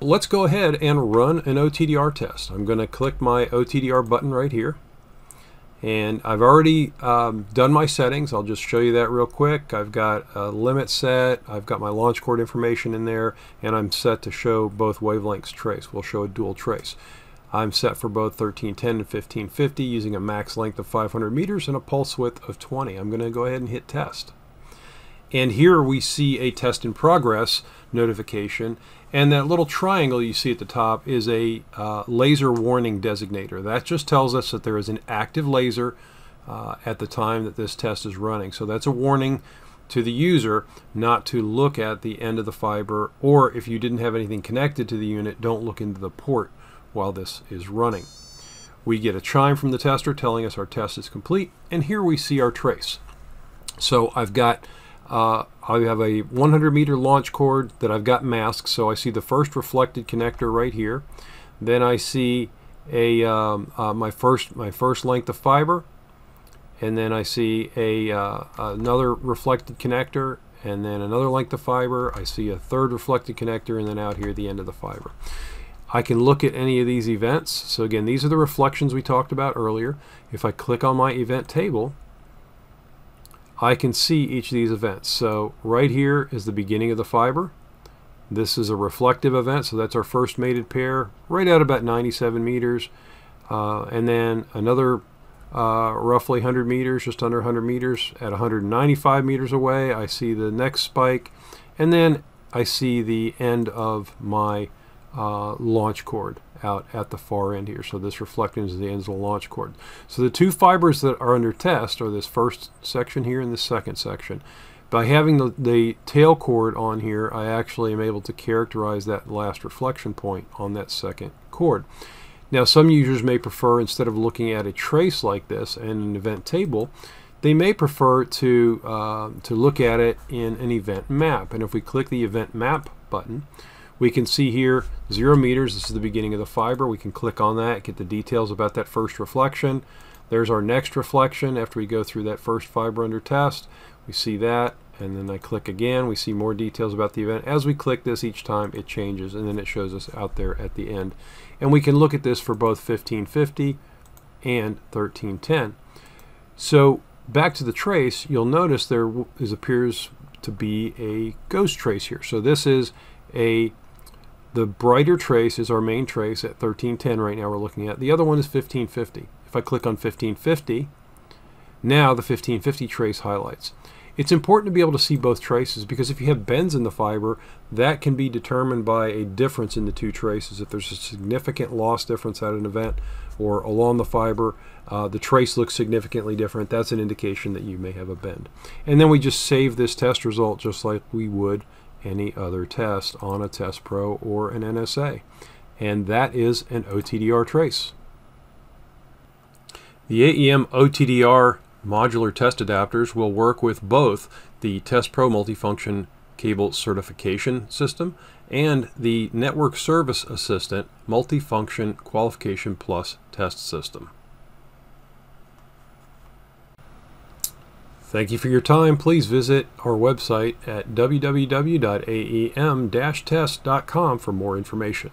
let's go ahead and run an OTDR test. I'm going to click my OTDR button right here. And I've already um, done my settings. I'll just show you that real quick. I've got a limit set. I've got my launch cord information in there. And I'm set to show both wavelengths trace. We'll show a dual trace. I'm set for both 1310 and 1550 using a max length of 500 meters and a pulse width of 20. I'm going to go ahead and hit test. And here we see a test in progress notification. And that little triangle you see at the top is a uh, laser warning designator. That just tells us that there is an active laser uh, at the time that this test is running. So that's a warning to the user not to look at the end of the fiber or if you didn't have anything connected to the unit, don't look into the port while this is running. We get a chime from the tester telling us our test is complete and here we see our trace. So I've got uh, I have a 100 meter launch cord that I've got masked, so I see the first reflected connector right here. Then I see a um, uh, my first my first length of fiber, and then I see a uh, another reflected connector, and then another length of fiber. I see a third reflected connector, and then out here the end of the fiber. I can look at any of these events. So again, these are the reflections we talked about earlier. If I click on my event table, I can see each of these events. So right here is the beginning of the fiber. This is a reflective event, so that's our first mated pair, right at about 97 meters. Uh, and then another uh, roughly 100 meters, just under 100 meters, at 195 meters away, I see the next spike. And then I see the end of my uh, launch cord out at the far end here. So this reflecting is the ends of the launch cord. So the two fibers that are under test are this first section here and this second section. By having the, the tail cord on here, I actually am able to characterize that last reflection point on that second cord. Now some users may prefer, instead of looking at a trace like this and an event table, they may prefer to, uh, to look at it in an event map. And if we click the event map button, we can see here zero meters, this is the beginning of the fiber. We can click on that, get the details about that first reflection. There's our next reflection after we go through that first fiber under test. We see that, and then I click again. We see more details about the event. As we click this each time, it changes, and then it shows us out there at the end. And we can look at this for both 1550 and 1310. So back to the trace, you'll notice there is, appears to be a ghost trace here. So this is a the brighter trace is our main trace at 1310 right now we're looking at. The other one is 1550. If I click on 1550, now the 1550 trace highlights. It's important to be able to see both traces because if you have bends in the fiber, that can be determined by a difference in the two traces. If there's a significant loss difference at an event or along the fiber, uh, the trace looks significantly different. That's an indication that you may have a bend. And then we just save this test result just like we would any other test on a TestPro or an NSA. And that is an OTDR trace. The AEM OTDR modular test adapters will work with both the TestPro multifunction cable certification system and the Network Service Assistant multifunction qualification plus test system. Thank you for your time. Please visit our website at www.aem-test.com for more information.